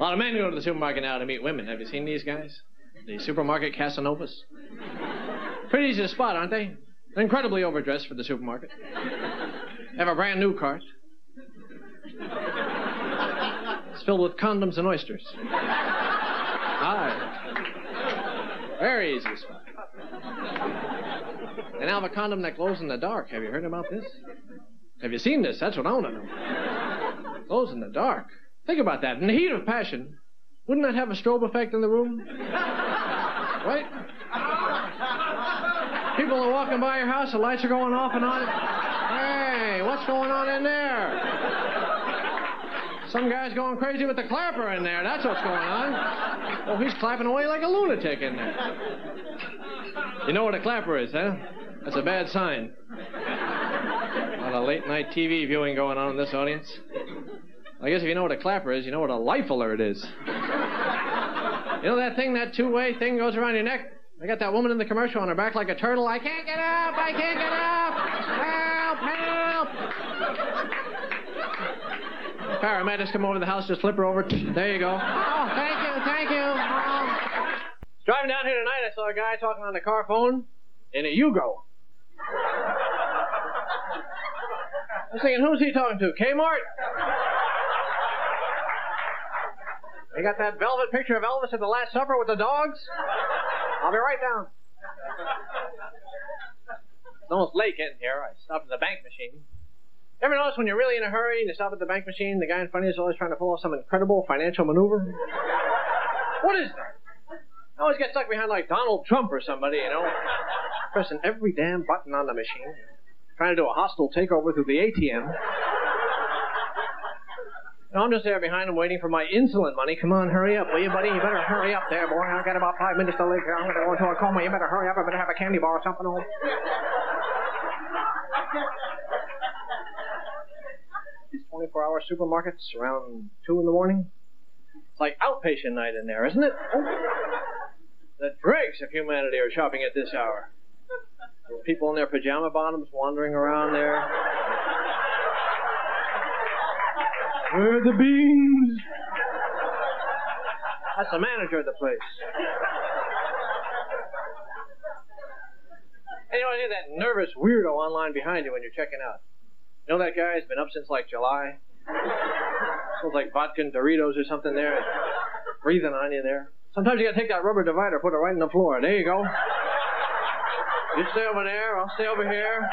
A lot of men go to the supermarket now to meet women. Have you seen these guys? The supermarket Casanovas. Pretty easy to spot, aren't they? Incredibly overdressed for the supermarket. Have a brand new cart. It's filled with condoms and oysters. Hi. Very easy to spot. They now have a condom that glows in the dark. Have you heard about this? Have you seen this? That's what I want to know. Glows in the dark. Think about that. In the heat of passion, wouldn't that have a strobe effect in the room? Right? People are walking by your house, the lights are going off and on. Hey, what's going on in there? Some guy's going crazy with the clapper in there. That's what's going on. Oh, he's clapping away like a lunatic in there. You know what a clapper is, huh? That's a bad sign. A lot of late night TV viewing going on in this audience. I guess if you know what a clapper is, you know what a life alert is. You know that thing, that two way thing goes around your neck? I got that woman in the commercial on her back like a turtle. I can't get up! I can't get up! Help! Help! Paramedics come over the house, just flip her over. There you go. Oh, thank you, thank you. Oh. Driving down here tonight, I saw a guy talking on the car phone in a Yugo. I was thinking, who's he talking to? Kmart? You got that velvet picture of Elvis at the Last Supper with the dogs? I'll be right down. It's almost late getting here. I stopped at the bank machine. Ever notice when you're really in a hurry and you stop at the bank machine, the guy in front of you is always trying to pull off some incredible financial maneuver? what is that? I always get stuck behind like Donald Trump or somebody, you know, pressing every damn button on the machine, trying to do a hostile takeover through the ATM. No, I'm just there behind him waiting for my insulin money. Come on, hurry up, will you, buddy? You better hurry up there, boy. I've got about five minutes to live here. I'm going to go into a coma. You better hurry up. I better have a candy bar or something. On. these 24 hour supermarkets around 2 in the morning. It's like outpatient night in there, isn't it? The dregs of humanity are shopping at this hour. People in their pajama bottoms wandering around there. Where are the beans? That's the manager of the place. And you hear that nervous weirdo online behind you when you're checking out. You know that guy has been up since like July? Smells like vodka and Doritos or something there. Breathing on you there. Sometimes you gotta take that rubber divider, put it right in the floor. There you go. You stay over there, I'll stay over here.